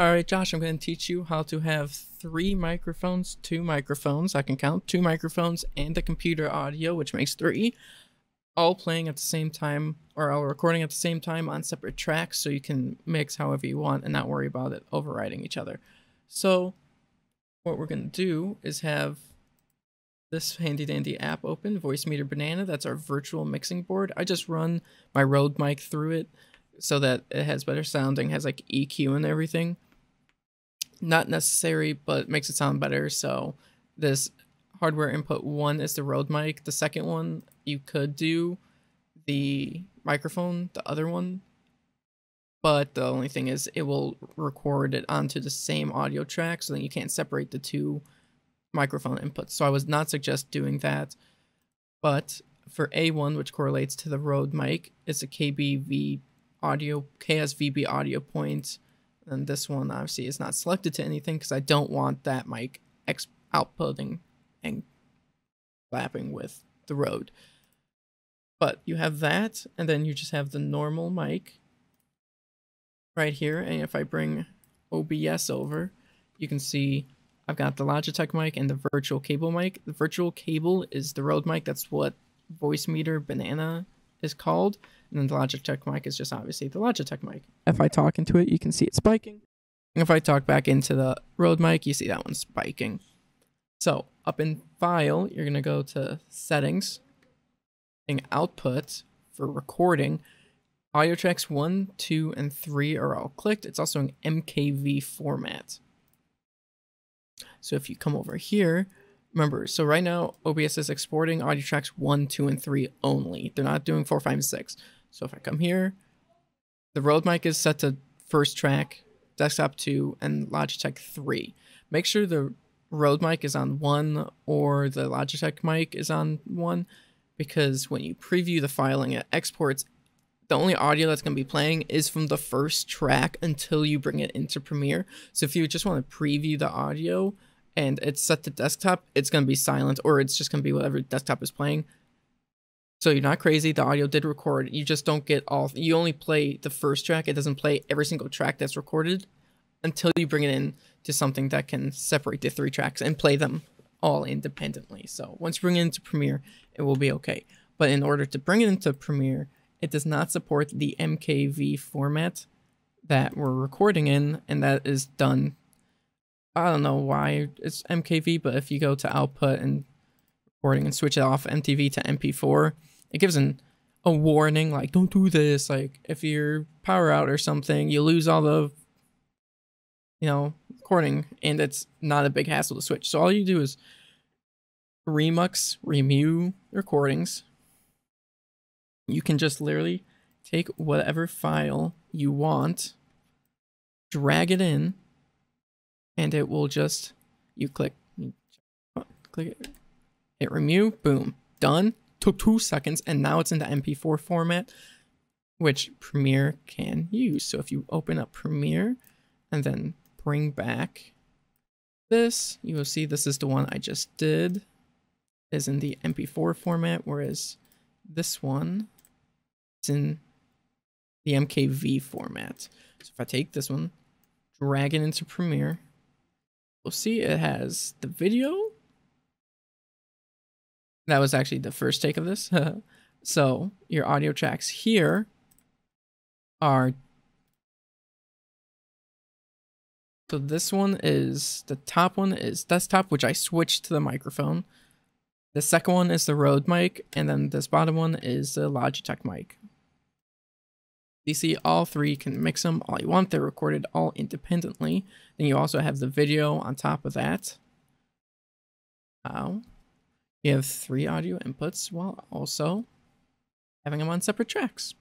Alright, Josh, I'm going to teach you how to have three microphones, two microphones, I can count, two microphones, and the computer audio, which makes three, all playing at the same time, or all recording at the same time on separate tracks, so you can mix however you want and not worry about it overriding each other. So, what we're going to do is have this handy dandy app open, Voicemeeter Banana, that's our virtual mixing board. I just run my Rode mic through it so that it has better sounding, has like EQ and everything not necessary, but makes it sound better. So this hardware input one is the Rode mic. The second one, you could do the microphone, the other one. But the only thing is it will record it onto the same audio track so then you can't separate the two microphone inputs. So I would not suggest doing that. But for A1, which correlates to the Rode mic, it's a KBV audio, KSVB audio point and this one obviously is not selected to anything because I don't want that mic outputting and clapping with the Rode. But you have that, and then you just have the normal mic right here. And if I bring OBS over, you can see I've got the Logitech mic and the virtual cable mic. The virtual cable is the Rode mic. That's what Voicemeeter Banana is called. And then the Logitech mic is just obviously the Logitech mic. If I talk into it, you can see it spiking. And if I talk back into the Rode mic, you see that one spiking. So up in File, you're going to go to Settings, and Output for recording. Audio tracks 1, 2, and 3 are all clicked. It's also an MKV format. So if you come over here, remember, so right now OBS is exporting audio tracks 1, 2, and 3 only. They're not doing 4, 5, and 6. So if I come here, the Rode mic is set to first track, desktop 2, and Logitech 3. Make sure the Rode mic is on 1 or the Logitech mic is on 1 because when you preview the filing, it exports the only audio that's going to be playing is from the first track until you bring it into Premiere. So if you just want to preview the audio and it's set to desktop, it's going to be silent or it's just going to be whatever desktop is playing. So you're not crazy. The audio did record. You just don't get all. You only play the first track. It doesn't play every single track that's recorded until you bring it in to something that can separate the three tracks and play them all independently. So once you bring it into Premiere, it will be okay. But in order to bring it into Premiere, it does not support the MKV format that we're recording in, and that is done. I don't know why it's MKV, but if you go to output and recording and switch it off MKV to MP4, it gives an a warning like don't do this. Like if you're power out or something you lose all the you know recording and it's not a big hassle to switch. So all you do is remux remue recordings. You can just literally take whatever file you want drag it in and it will just you click click it hit remux boom done took two seconds and now it's in the MP4 format, which Premiere can use. So if you open up Premiere and then bring back this, you will see this is the one I just did is in the MP4 format, whereas this one is in the MKV format. So if I take this one, drag it into Premiere, we'll see it has the video that was actually the first take of this. so your audio tracks here are so this one is the top one is desktop which I switched to the microphone. The second one is the Rode mic and then this bottom one is the Logitech mic. You see all three can mix them all you want. They're recorded all independently. Then you also have the video on top of that. Wow. You have three audio inputs while also having them on separate tracks.